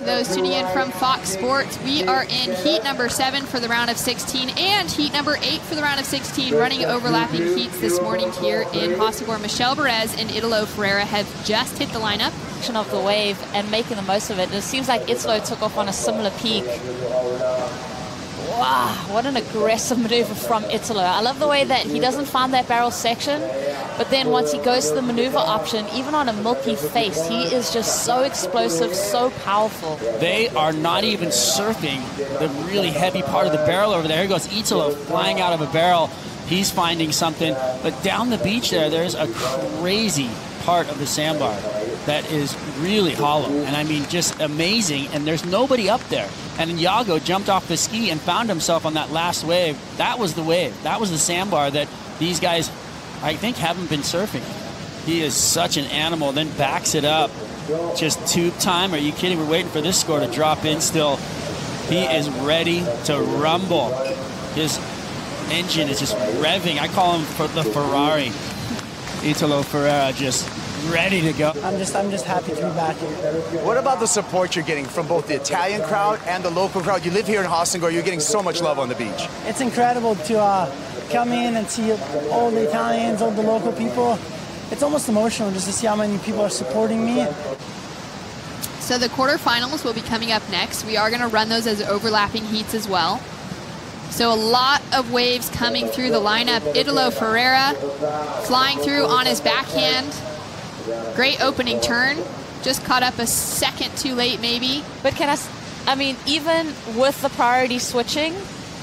To those tuning in from Fox Sports, we are in heat number seven for the round of 16 and heat number eight for the round of 16, running overlapping heats this morning here in Hossegor. Michel Bourez and Italo Ferreira have just hit the lineup. Of the wave and making the most of it. It seems like Italo took off on a similar peak. Wow, what an aggressive maneuver from Italo. I love the way that he doesn't find that barrel section, but then once he goes to the maneuver option, even on a milky face, he is just so explosive, so powerful. They are not even surfing the really heavy part of the barrel over there. Here goes Italo flying out of a barrel. He's finding something. But down the beach there, there's a crazy part of the sandbar that is really hollow. And I mean, just amazing. And there's nobody up there. And Yago jumped off the ski and found himself on that last wave. That was the wave. That was the sandbar that these guys, I think, haven't been surfing. He is such an animal. Then backs it up. Just tube time. Are you kidding? We're waiting for this score to drop in still. He is ready to rumble. His engine is just revving. I call him for the Ferrari. Italo Ferreira just ready to go. I'm just I'm just happy to be back here. What about the support you're getting from both the Italian crowd and the local crowd? You live here in Hossegor, you're getting so much love on the beach. It's incredible to uh, come in and see all the Italians, all the local people. It's almost emotional just to see how many people are supporting me. So the quarterfinals will be coming up next. We are going to run those as overlapping heats as well. So a lot of waves coming through the lineup. Italo Ferreira flying through on his backhand. Great opening turn. Just caught up a second too late, maybe. But can I, I mean, even with the priority switching,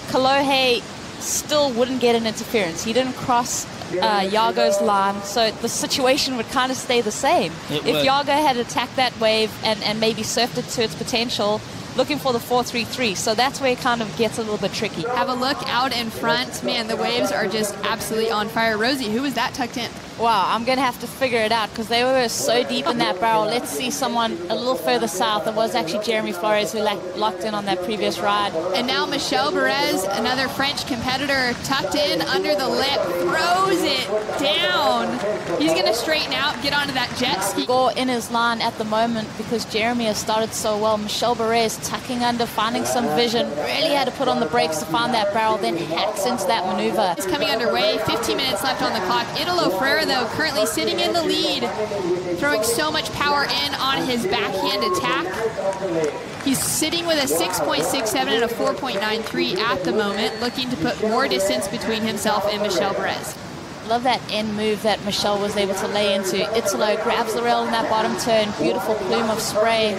Kolohe still wouldn't get an interference. He didn't cross uh, Yago's line, so the situation would kind of stay the same. It if would. Yago had attacked that wave and, and maybe surfed it to its potential, looking for the 433. So that's where it kind of gets a little bit tricky. Have a look out in front. Man, the waves are just absolutely on fire. Rosie, who was that tucked in? Wow, I'm going to have to figure it out because they were so deep in that barrel. Let's see someone a little further south. It was actually Jeremy Flores who locked in on that previous ride. And now Michel Bourez, another French competitor, tucked in under the lip, throws it down. He's going to straighten out, get onto that jet ski. Gore in his line at the moment because Jeremy has started so well. Michel Bourez tucking under, finding some vision, really had to put on the brakes to find that barrel, then hacks into that maneuver. It's coming underway. 15 minutes left on the clock. Italo Ferreira, though, currently sitting in the lead, throwing so much power in on his backhand attack. He's sitting with a 6.67 and a 4.93 at the moment, looking to put more distance between himself and Michel Bourez. Love that end move that Michel was able to lay into. Italo grabs the rail in that bottom turn. Beautiful plume of spray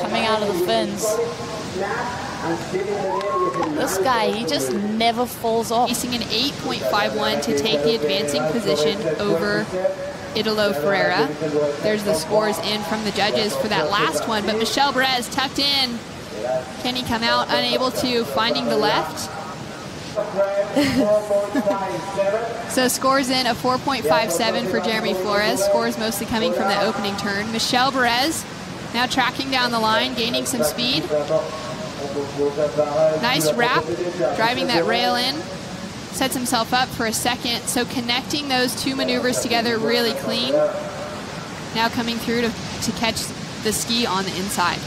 coming out of the fins. This guy, he just never falls off. Facing an 8.51 to take the advancing position over Italo Ferreira. There's the scores in from the judges for that last one, but Michel Bourez tucked in. Can he come out unable to finding the left? so scores in a 4.57 for Jeremy Flores. Scores mostly coming from the opening turn. Michel Bourez now tracking down the line, gaining some speed. Nice wrap, driving that rail in. Sets himself up for a second. So connecting those two maneuvers together really clean. Now coming through to, to catch the ski on the inside.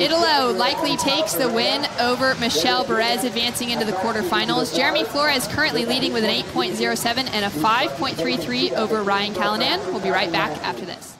Italo likely takes the win over Michel Bourez, advancing into the quarterfinals. Jeremy Flores currently leading with an 8.07 and a 5.33 over Ryan Callinan. We'll be right back after this.